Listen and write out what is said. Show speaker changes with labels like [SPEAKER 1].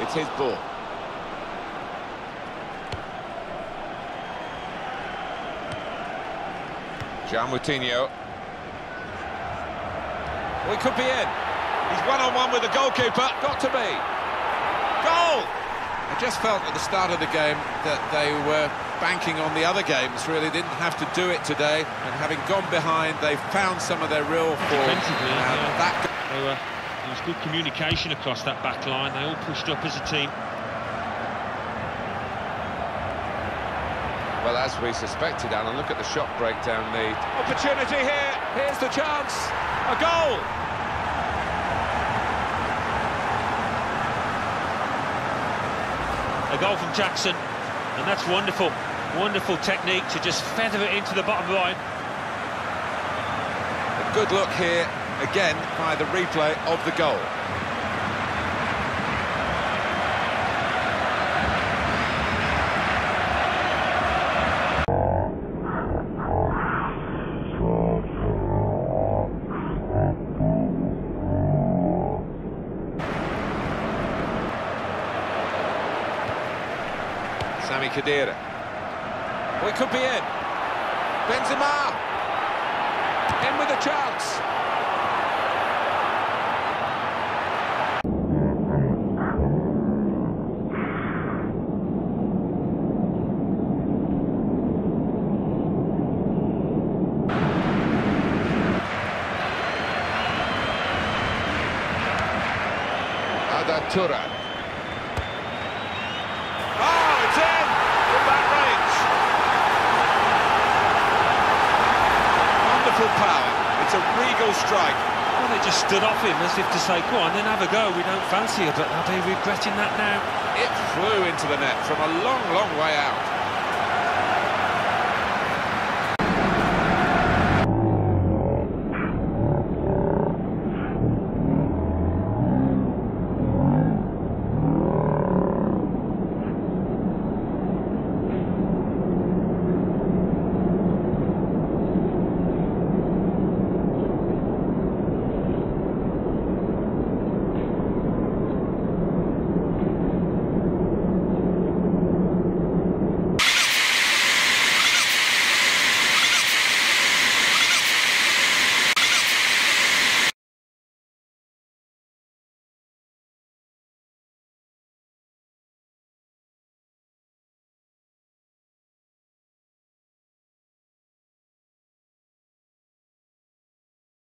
[SPEAKER 1] It's his ball. João Moutinho. We could be in. He's one-on-one -on -one with the goalkeeper. Got to be. Goal!
[SPEAKER 2] I just felt at the start of the game that they were banking on the other games, really didn't have to do it today. And having gone behind, they found some of their real form. And
[SPEAKER 3] yeah.
[SPEAKER 2] that
[SPEAKER 3] They were, there was good communication across that back line. They all pushed up as a team.
[SPEAKER 1] Well, as we suspected, Alan, look at the shot breakdown lead. Opportunity here. Here's the chance. A goal.
[SPEAKER 3] A goal from Jackson, and that's wonderful. Wonderful technique to just feather it into the bottom line.
[SPEAKER 1] A good look here, again, by the replay of the goal. Sami Khedira. We could be in. Benzema. In with a chance. Ada Oh, ah, it's in! From that range. Wonderful power. It's a regal strike.
[SPEAKER 3] Well, they just stood off him as if to say, go on, then have a go. We don't fancy you, but they'll be regretting that now.
[SPEAKER 1] It flew into the net from a long, long way out.